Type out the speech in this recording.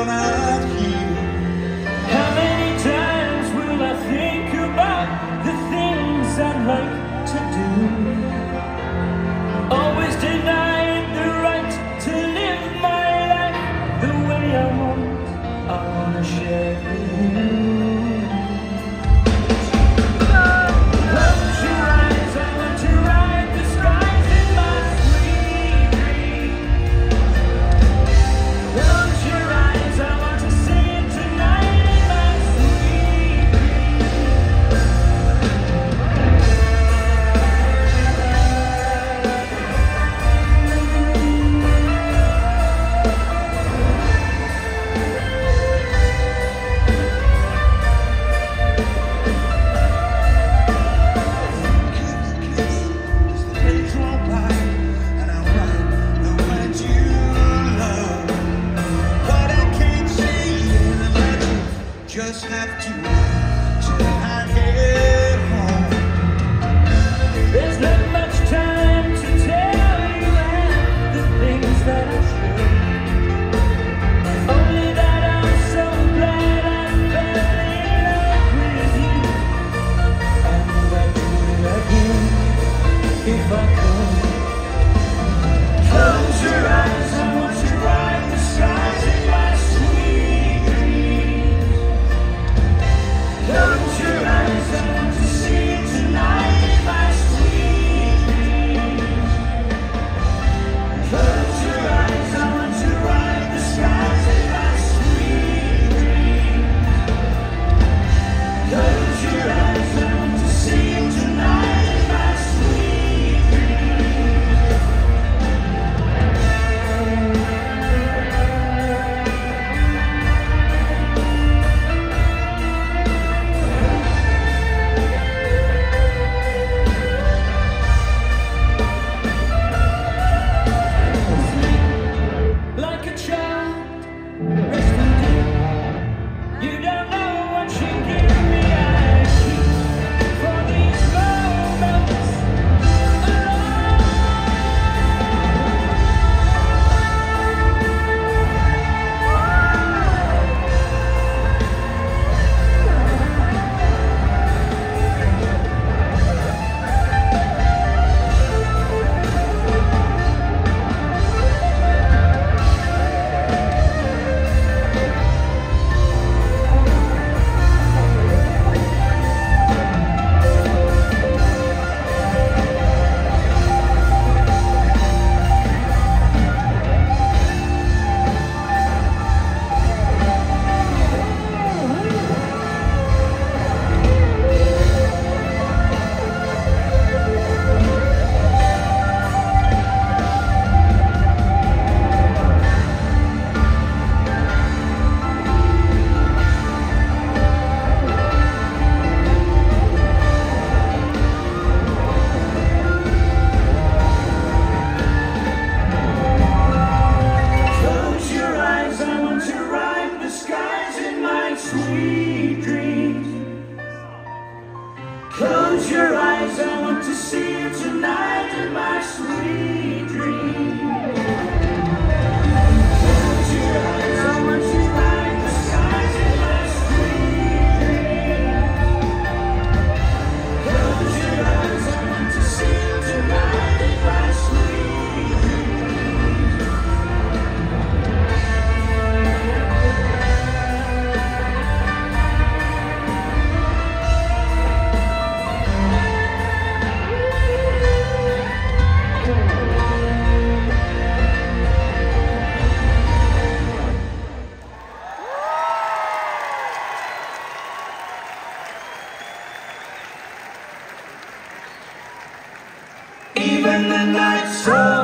Don't I? Close your eyes, I want to see you tonight in my sleep. in the night so